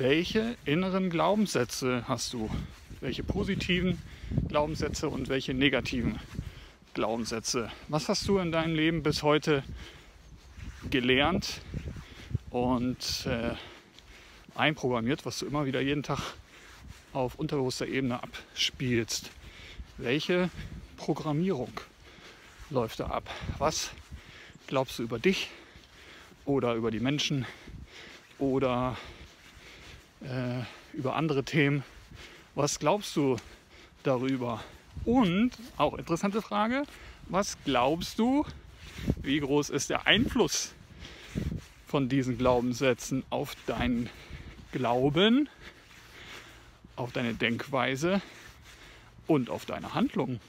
welche inneren Glaubenssätze hast du? Welche positiven Glaubenssätze und welche negativen Glaubenssätze? Was hast du in deinem Leben bis heute gelernt und äh, einprogrammiert, was du immer wieder jeden Tag auf unterbewusster Ebene abspielst? Welche Programmierung läuft da ab? Was glaubst du über dich oder über die Menschen oder äh, über andere Themen? Was glaubst du darüber? Und auch interessante Frage, was glaubst du, wie groß ist der Einfluss von diesen Glaubenssätzen auf dein Glauben, auf deine Denkweise und auf deine Handlungen?